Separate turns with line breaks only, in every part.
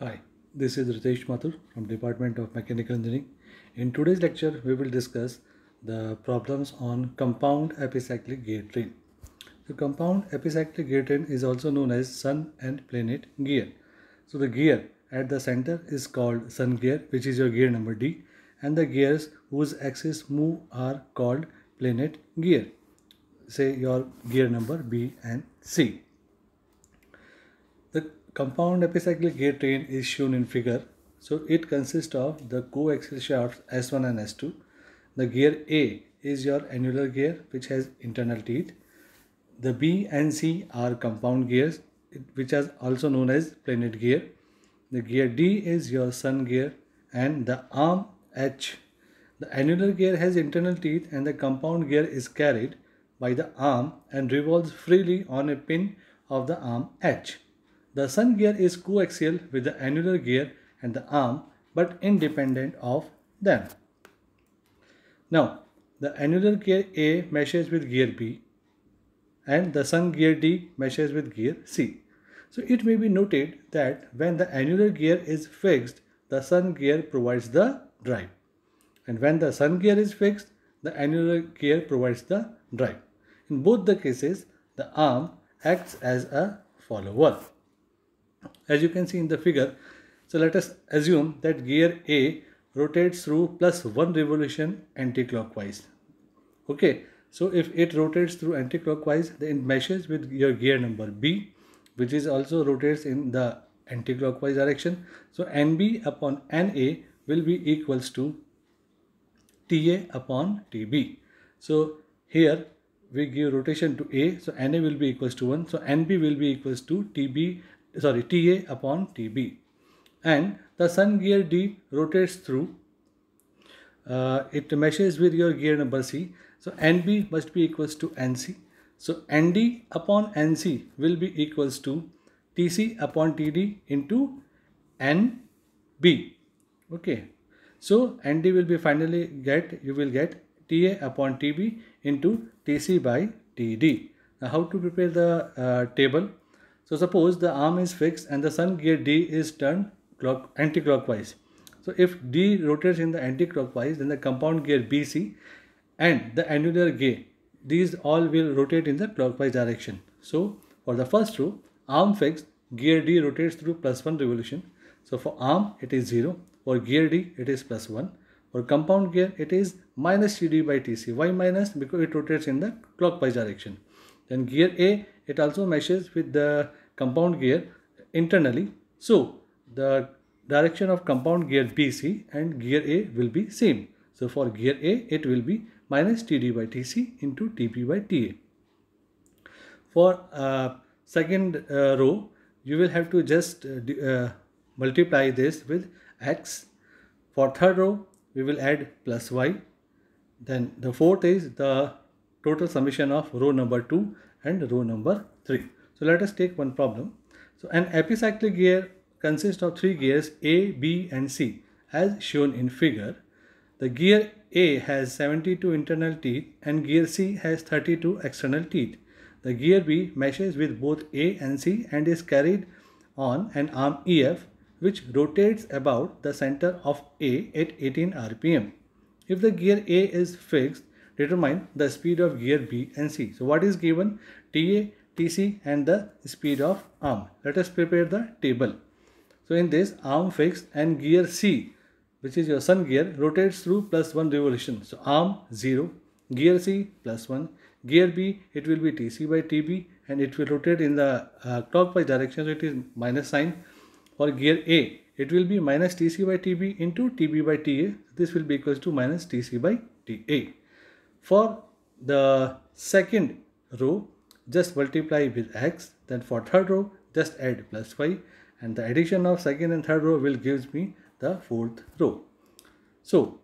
Hi, this is Ritesh Mathur from Department of Mechanical Engineering. In today's lecture, we will discuss the problems on compound epicyclic gear train. The compound epicyclic gear train is also known as Sun and Planet gear. So the gear at the center is called Sun gear, which is your gear number D, and the gears whose axis move are called Planet gear. Say your gear number B and C. The compound epicyclic gear train is shown in figure. So it consists of the coaxial shafts S1 and S2. The gear A is your annular gear which has internal teeth. The B and C are compound gears which are also known as planet gear. The gear D is your sun gear and the arm H. The annular gear has internal teeth and the compound gear is carried by the arm and revolves freely on a pin of the arm H. The sun gear is coaxial with the annular gear and the arm but independent of them. Now, the annular gear A meshes with gear B and the sun gear D meshes with gear C. So it may be noted that when the annular gear is fixed, the sun gear provides the drive. And when the sun gear is fixed, the annular gear provides the drive. In both the cases, the arm acts as a follower. As you can see in the figure, so let us assume that gear A rotates through plus one revolution anti-clockwise. Okay, so if it rotates through anti-clockwise, then it meshes with your gear number B, which is also rotates in the anti-clockwise direction. So NB upon NA will be equals to TA upon TB. So here we give rotation to A, so NA will be equals to 1. So NB will be equals to TB, sorry, TA upon TB. And the sun gear D rotates through, uh, it meshes with your gear number C. So NB must be equals to NC. So ND upon NC will be equals to TC upon TD into NB. Okay. So ND will be finally get, you will get TA upon TB into TC by TD. Now how to prepare the uh, table? So suppose the arm is fixed and the sun gear D is turned clock anti-clockwise. So if D rotates in the anti-clockwise then the compound gear BC and the annular gear these all will rotate in the clockwise direction. So for the first row arm fixed gear D rotates through plus 1 revolution. So for arm it is 0 for gear D it is plus 1 for compound gear, it is minus TD by TC. Why minus? Because it rotates in the clockwise direction. Then gear A, it also meshes with the compound gear internally. So the direction of compound gear BC and gear A will be same. So for gear A, it will be minus TD by TC into TB by TA. For uh, second uh, row, you will have to just uh, uh multiply this with X. For third row, we will add plus y. Then the fourth is the total summation of row number 2 and row number 3. So let us take one problem. So an epicyclic gear consists of three gears A, B and C as shown in figure. The gear A has 72 internal teeth and gear C has 32 external teeth. The gear B meshes with both A and C and is carried on an arm EF which rotates about the center of A at 18 rpm. If the gear A is fixed, determine the speed of gear B and C. So what is given? TA, TC and the speed of arm. Let us prepare the table. So in this arm fixed and gear C which is your sun gear rotates through plus 1 revolution. So arm 0, gear C plus 1, gear B it will be TC by TB and it will rotate in the uh, clockwise direction so it is minus sign for gear A, it will be minus Tc by Tb into Tb by Ta. This will be equals to minus Tc by Ta. For the second row, just multiply with x. Then for third row, just add plus y. And the addition of second and third row will gives me the fourth row. So,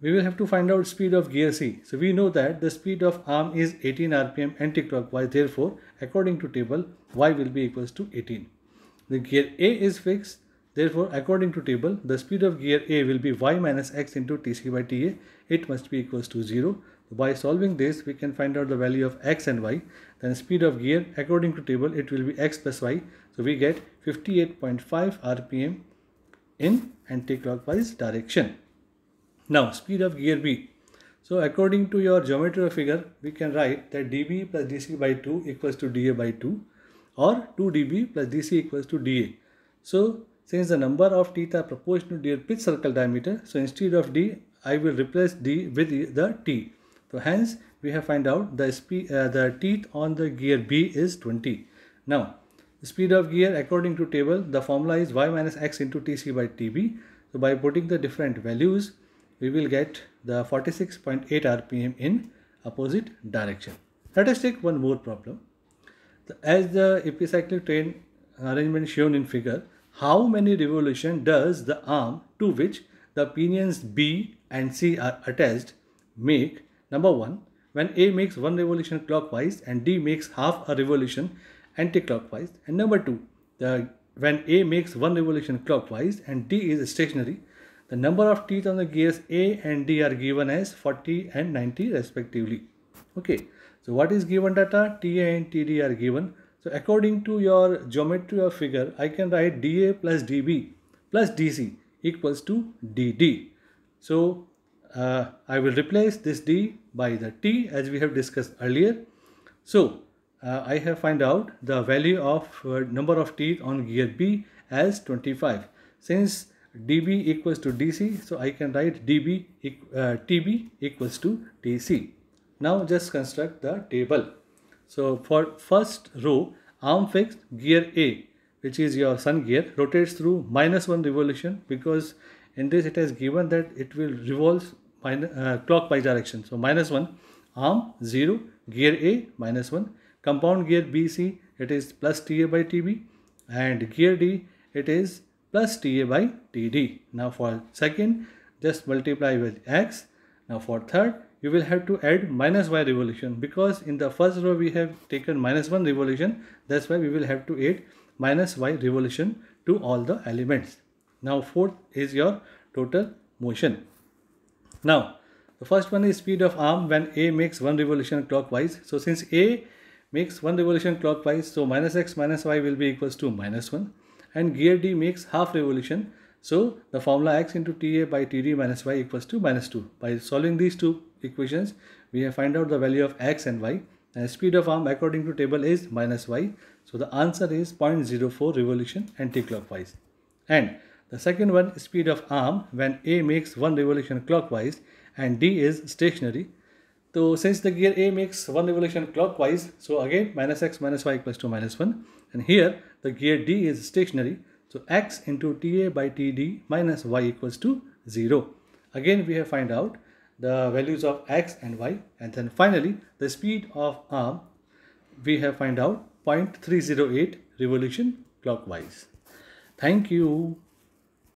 we will have to find out speed of gear C. So we know that the speed of arm is 18 rpm anti-clockwise. Therefore, according to table, y will be equals to 18. The gear A is fixed. Therefore, according to table, the speed of gear A will be y minus x into Tc by Ta. It must be equals to 0. By solving this, we can find out the value of x and y. Then speed of gear, according to table, it will be x plus y. So we get 58.5 rpm in anti-clockwise direction. Now speed of gear B. So according to your geometry figure, we can write that dB plus dc by 2 equals to dA by 2 or 2 dB plus dc equals to dA. So since the number of teeth are proportional to their pitch circle diameter, so instead of d, I will replace d with the t. So hence we have find out the speed, uh, the teeth on the gear B is 20. Now speed of gear according to table, the formula is y minus x into tc by tb. So by putting the different values, we will get the 46.8 rpm in opposite direction. Let us take one more problem. As the epicyclic train arrangement shown in figure, how many revolution does the arm to which the pinions B and C are attached make? Number 1. When A makes one revolution clockwise and D makes half a revolution anti-clockwise. And number 2. The, when A makes one revolution clockwise and D is stationary, the number of teeth on the gears A and D are given as 40 and 90 respectively. Okay. So what is given data? TA and TD are given. So according to your geometry of figure, I can write dA plus dB plus dC equals to dd. So uh, I will replace this d by the t as we have discussed earlier. So uh, I have find out the value of uh, number of teeth on gear B as 25. Since dB equals to dC, so I can write dB uh, TB equals to dC. Now just construct the table. So for first row, arm fixed gear A, which is your sun gear, rotates through minus one revolution because in this it has given that it will revolve uh, clockwise direction. So minus one, arm 0, gear A minus 1, compound gear BC it is plus TA by TB and gear D it is plus TA by TD. Now for second just multiply with X. Now for third you will have to add minus y revolution because in the first row we have taken minus 1 revolution that's why we will have to add minus y revolution to all the elements. Now fourth is your total motion. Now the first one is speed of arm when A makes one revolution clockwise. So since A makes one revolution clockwise so minus x minus y will be equals to minus 1 and gear D makes half revolution so the formula x into TA by TD minus y equals to minus 2. By solving these two equations, we have find out the value of x and y. And speed of arm according to table is minus y. So the answer is 0.04 revolution anti-clockwise. And the second one speed of arm when A makes one revolution clockwise and D is stationary. So since the gear A makes one revolution clockwise, so again minus x minus y equals to minus 1. And here the gear D is stationary. So x into TA by TD minus y equals to 0. Again we have find out the values of x and y and then finally the speed of arm we have find out 0.308 revolution clockwise. Thank you.